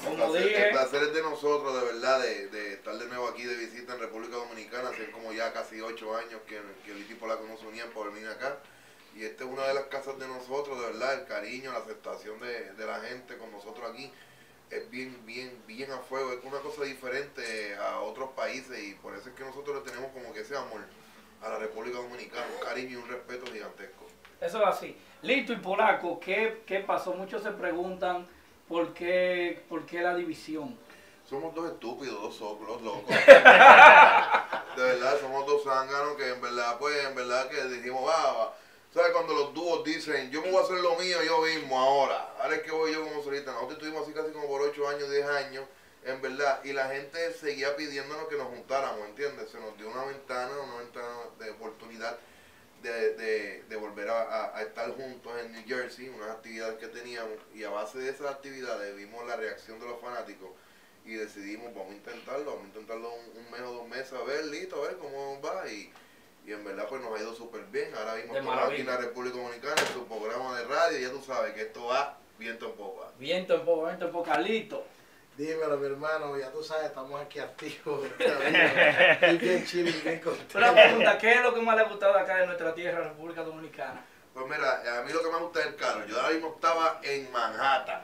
El Como placer, dije, el placer es de nosotros, de verdad, de, de estar de nuevo aquí de visita en República Dominicana. Hace como ya casi ocho años que, que el Iti Polaco nos unían por venir acá. Y esta es una de las casas de nosotros, de verdad, el cariño, la aceptación de, de la gente con nosotros aquí es bien, bien, bien a fuego. Es una cosa diferente a otros países y por eso es que nosotros le tenemos como que ese amor a la República Dominicana, un cariño y un respeto gigantesco. eso es así. Lito y Polaco, ¿qué, qué pasó? Muchos se preguntan por qué, por qué la división. Somos dos estúpidos, dos soplos, locos. de verdad, somos dos zánganos que en verdad, pues, en verdad que dijimos, va, va. ¿Sabes cuando los dúos dicen, yo me voy a hacer lo mío yo mismo ahora? Ahora es que voy yo como solista. Nosotros estuvimos así casi como por 8 años, 10 años, en verdad. Y la gente seguía pidiéndonos que nos juntáramos, ¿entiendes? Se nos dio una ventana, una ventana de oportunidad de, de, de volver a, a- a estar juntos en New Jersey, unas actividades que teníamos. Y a base de esas actividades vimos la reacción de los fanáticos y decidimos, vamos a intentarlo, vamos a intentarlo un, un mes o dos meses, a ver, listo, a ver cómo va. Y, y en verdad pues nos ha ido súper bien. Ahora mismo estamos aquí en la. República Dominicana, en su programa de radio, y ya tú sabes que esto va viento en popa. Viento en poco, viento en poco. Carlito, Dímelo, mi hermano, ya tú sabes, estamos aquí activos. Estoy bien chill, bien contento. una pregunta, ¿qué es lo que más le ha gustado de acá de nuestra tierra, República Dominicana? Pues mira, a mí lo que me gusta es el carro. Yo ahora mismo estaba en Manhattan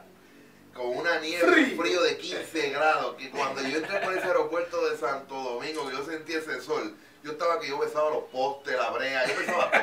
con una nieve, un frío de 15 grados. Que cuando yo entré por ese aeropuerto de Santo Domingo, que yo sentí ese sol, yo estaba que yo besaba los postes, la brea, yo besaba todo.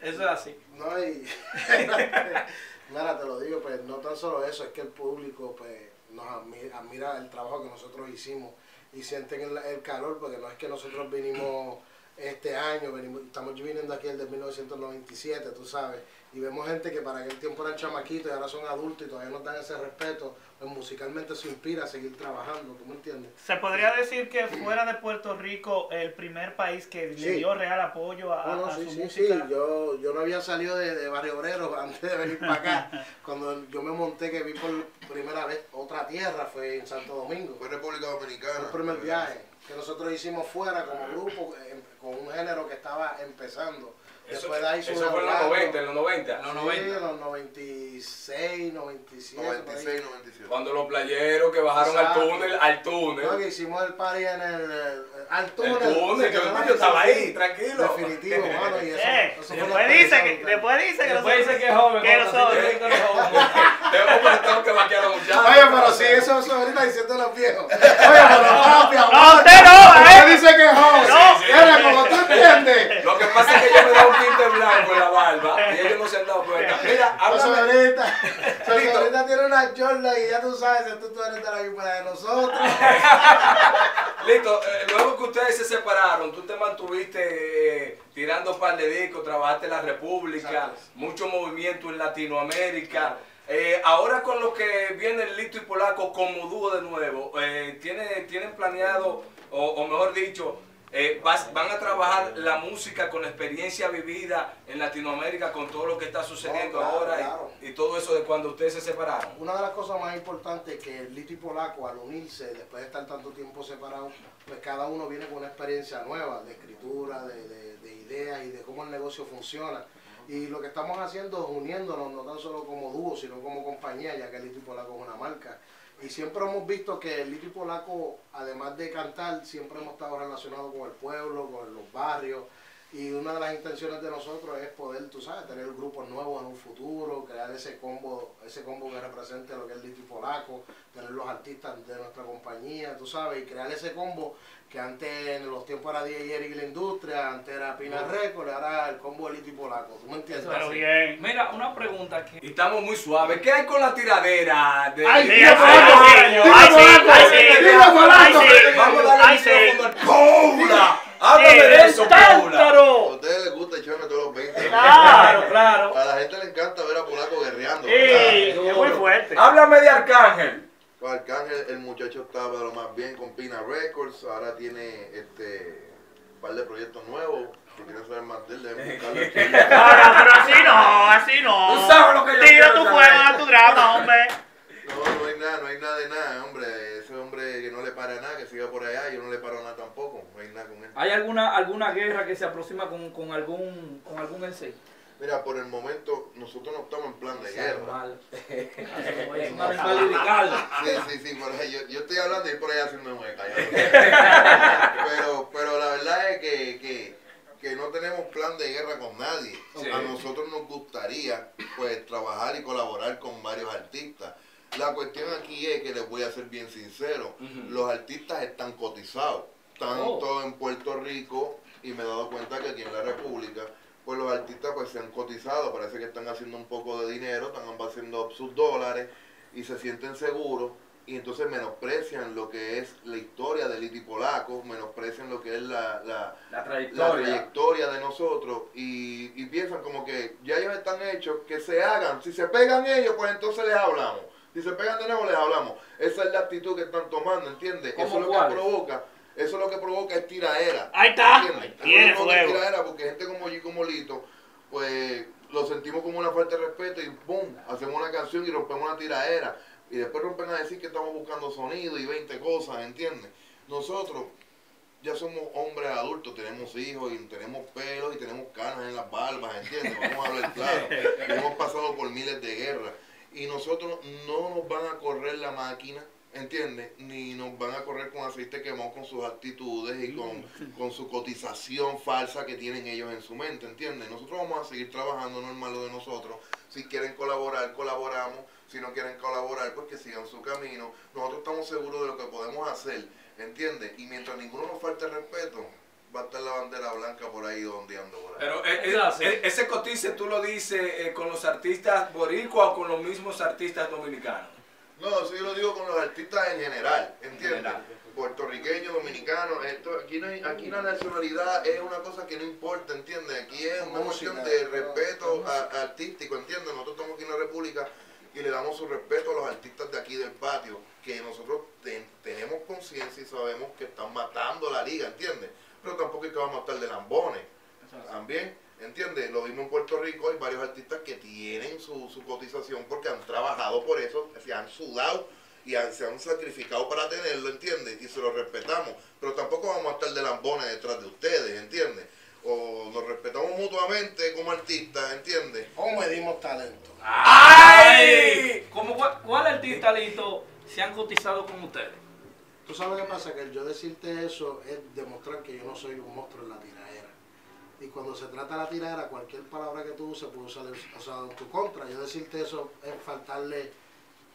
Eso es así. No, y. Mira, te lo digo, pues no tan solo eso, es que el público, pues, nos admira, admira el trabajo que nosotros hicimos y sienten el, el calor, porque no es que nosotros vinimos este año, venimos, estamos viniendo aquí el de 1997, tú sabes, y vemos gente que para aquel tiempo eran chamaquitos y ahora son adultos y todavía nos dan ese respeto, pues musicalmente eso inspira a seguir trabajando, ¿tú me entiendes? Se podría decir que fuera de Puerto Rico el primer país que le dio real apoyo a, No, no, a sí, su sí, sí. Yo, yo no había salido de, de Barrio Obrero antes de venir para acá. Cuando yo me monté, que vi por primera vez otra tierra, fue en Santo Domingo. Fue República Dominicana. Fue el primer viaje que nosotros hicimos fuera como grupo, eh, con un género que estaba empezando. Eso, Después de ahí eso fue en los Orlando. 90, en los 90. Los Sí, 90. en los 96, 97. por ahí. 96, 97. Cuando los playeros que bajaron al Exacto. túnel, al No, túnel. que hicimos el party en el, el- al El túnel. túnel, Sí, yo, ¿verdad yo estaba sí? ahí, tranquilo. Definitivo, mano. Y eso, Eh, eso después dice que después dice que Después nosotros- dice que es joven. que nosotros- Tengo, que vaquear a los muchachos. Oye, pero sí, eso es ahorita diciendo los viejos. Oye, pero papi, No, amor, usted no, usted ¿eh? dice que es joven. No. Mira, como tú entiendes. Lo que pasa es que yo me da un tinte blanco en la barba y ellos no se han dado cuenta. Mira, Su háblame. sobrita, sobrita tiene una Jordan y ya tú sabes, tú, tú eres de la misma de nosotros. Listo, eh, luego que ustedes se separaron, tú te mantuviste eh, tirando par de discos, trabajaste en la República, Exacto. mucho movimiento en Latinoamérica. Eh, ahora con lo que viene Lito y Polaco como dúo de nuevo, eh, ¿tiene- ¿tienen planeado, o, o mejor dicho, eh, vas- van a trabajar la música con la experiencia vivida en Latinoamérica, con todo lo que está sucediendo Oh, claro, ahora y- todo eso de cuando ustedes se separaron? Una de las cosas más importantes es que Lito y Polaco, al unirse, después de estar tanto tiempo separados, pues cada uno viene con una experiencia nueva de escritura, de, de- de ideas y de cómo el negocio funciona. Y lo que estamos haciendo es uniéndonos, no tan solo como dúo, sino como compañía, ya que Lito y Polaco es una marca. Y siempre hemos visto que Lito y Polaco, además de cantar, siempre hemos estado relacionados con el pueblo, con los barrios. Y una de las intenciones de nosotros es poder, tú sabes, tener grupos nuevos en un futuro, crear ese combo, ese combo que represente lo que es Lito y Polaco, tener los artistas de nuestra compañía, tú sabes, y crear ese combo que antes en los tiempos era DJ Eric y la industria, antes era Pina Records, ahora el combo de Lito y Polaco, ¿tú me entiendes? Pero bien. Mira, una pregunta que... Y estamos muy suaves. ¿Qué hay con la tiradera? De... ¡Ay, Sí, Dios ay, Polaco! ay, sí, ¡Dilo, ay, Polaco! Vamos a darle el micrófono al. Háblame de eso, el Paula. A ustedes les gusta echarme todos los 20. Claro, claro. A la gente le encanta ver a Polaco guerreando. Sí, es muy fuerte. Háblame de Arcángel. Pues Arcángel, el muchacho estaba lo más bien con Pina Records, ahora tiene este un par de proyectos nuevos. Si quieren saber más de él, deben buscarlo no, pero así no, así no. Tú sabes lo que yo Tira tu fuego a tu drama, hombre. No, no hay nada, no hay nada de nada, hombre. Ese hombre que no le para nada, que siga por allá, yo no le paro nada hay nada con él. ¿Hay alguna alguna guerra que se aproxima con, con algún con algún? Mira, por el momento nosotros no estamos en plan de guerra. Animal. Es un animal lirical. Sí, sí, sí, por ahí, yo, yo estoy hablando de ir por ahí haciendo mueca. pero, pero la verdad es que, que, que no tenemos plan de guerra con nadie. Sí. A nosotros nos gustaría pues trabajar y colaborar con varios artistas. La cuestión aquí es que les voy a ser bien sincero, los artistas están cotizados, tanto Oh. en Puerto Rico y me he dado cuenta que aquí en la República, pues los artistas pues se han cotizado, parece que están haciendo un poco de dinero, están haciendo sus dólares y se sienten seguros y entonces menosprecian lo que es la historia del Iti Polaco, menosprecian lo que es la, la, La la trayectoria. de nosotros y, y piensan como que ya ellos están hechos, que se hagan. Si se pegan ellos, pues entonces les hablamos. Si se pegan de nuevo, les hablamos. Esa es la actitud que están tomando, ¿entiendes? Eso ¿Cómo es lo que provoca. Eso es lo que provoca es tiraera. Ahí está. Tiene fuego. tiraera porque gente como y como Lito, pues lo sentimos como una falta de respeto y ¡pum! Hacemos una canción y rompemos una tiraera. Y después rompen a decir que estamos buscando sonido y 20 cosas, ¿entiendes? Nosotros ya somos hombres adultos, tenemos hijos y tenemos pelos y tenemos canas en las barbas, ¿entiendes? Vamos a hablar claro. Hemos pasado por miles de guerras. Y nosotros no nos van a correr la máquina, ¿entiendes? Ni nos van a correr con aceite quemado con sus actitudes y con, con su cotización falsa que tienen ellos en su mente, ¿entiendes? Nosotros vamos a seguir trabajando normal lo de nosotros. Si quieren colaborar, colaboramos. Si no quieren colaborar, pues que sigan su camino. Nosotros estamos seguros de lo que podemos hacer, ¿entiendes? Y mientras ninguno nos falte el respeto, va a estar la bandera blanca por ahí ondeando por ahí. Pero eh, eh, Es eh, ese cotice tú lo dices eh, con los artistas boricuas o con los mismos artistas dominicanos. No, eso yo lo digo con los artistas en general, ¿entiendes? general. Puertorriqueños, dominicanos, esto, aquí, no hay- aquí la nacionalidad es una cosa que no importa, ¿entiendes? Aquí es una Música, cuestión de ¿no? respeto a- artístico, ¿entiendes? Nosotros estamos aquí en la República y le damos su respeto a los artistas de aquí del patio, que nosotros ten- tenemos conciencia y sabemos que están matando la liga, ¿entiendes? Pero tampoco es que vamos a estar de lambones, también, ¿entiendes? Lo mismo en Puerto Rico, hay varios artistas que tienen su, su cotización porque han trabajado por eso, se han sudado y han- se han sacrificado para tenerlo, ¿entiendes? Y se lo respetamos, pero tampoco vamos a estar de lambones detrás de ustedes, ¿entiendes? O nos respetamos mutuamente como artistas, ¿entiendes? ¿Cómo medimos talento? ¡Ay! ¿Cómo, cuál, cuál artista Lito se han cotizado con ustedes? Tú sabes qué pasa, que el yo decirte eso es demostrar que yo no soy un monstruo en la tiraera. Y cuando se trata de la tiraera, cualquier palabra que tú uses puede usar o sea, en tu contra. Yo decirte eso es faltarle,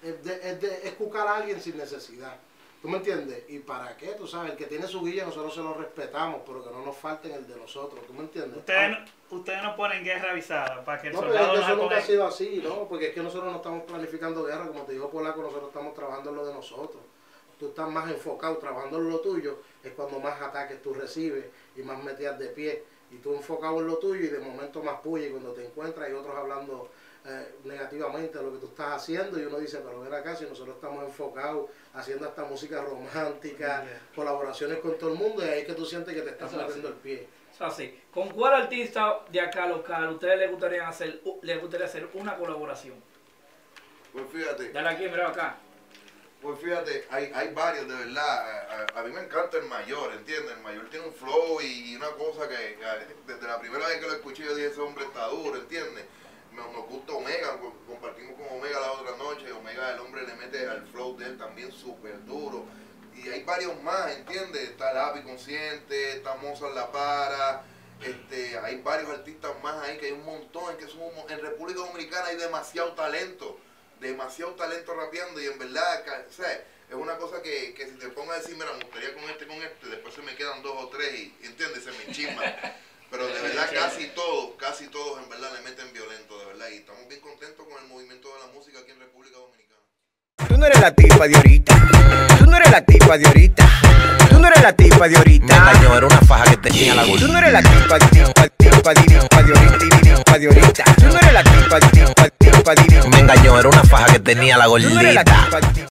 es de, es de es cucar a alguien sin necesidad. ¿Tú me entiendes? ¿Y para qué? Tú sabes, el que tiene su guía nosotros se lo respetamos, pero que no nos falten el de nosotros. ¿Tú me entiendes? Ustedes, no- ustedes no ponen guerra avisada para que el No, pero es soldado que no eso nunca ha sido así, ¿no? Porque es que nosotros no estamos planificando guerra, como te dijo Polaco, nosotros estamos trabajando en lo de nosotros. Tú estás más enfocado trabajando en lo tuyo, es cuando más ataques tú recibes y más metidas de pie. Y tú enfocado en lo tuyo y de momento más puya y cuando te encuentras hay otros hablando eh, negativamente de lo que tú estás haciendo y uno dice, pero ven acá, si nosotros estamos enfocados haciendo hasta música romántica, colaboraciones con todo el mundo y ahí es que tú sientes que te estás Eso es metiendo el pie. O sea, sí. ¿Con cuál artista de acá local ustedes les gustaría hacer, les gustaría hacer una colaboración? Pues fíjate, Dale aquí, mira acá. Pues fíjate, hay, hay varios de verdad. A, a- mí me encanta el mayor, ¿entiendes? El mayor tiene un flow y una cosa que, que desde la primera vez que lo escuché yo dije, ese hombre está duro, ¿entiendes? Me- Nos gusta Omega, co- compartimos con Omega la otra noche. Omega, el hombre le mete al flow de él también súper duro. Y hay varios más, ¿entiendes? Está Lapi Consciente, está Mozart La Para. Este, hay varios artistas más ahí que hay un montón, que somos, en República Dominicana hay demasiado talento demasiado talento rapeando y en verdad, sea, es una cosa que, que si te pongo a decir, mira, me gustaría con este, con este, después se me quedan dos o tres y, ¿entiendes? Se me chisman. Pero de verdad, casi todos, casi todos en verdad le meten violento, de verdad. Y estamos bien contentos con el movimiento de la música aquí en República Dominicana. Tú no eres la tipa de ahorita. Tú no eres la tipa de ahorita. Tú no eres la tipa de ahorita. Me engañó, era una faja que tenía la Tú gordita. no eres la tipa, tipa, tipa, tipa tipa de ahorita. Tú no era una faja que tenía la gordita.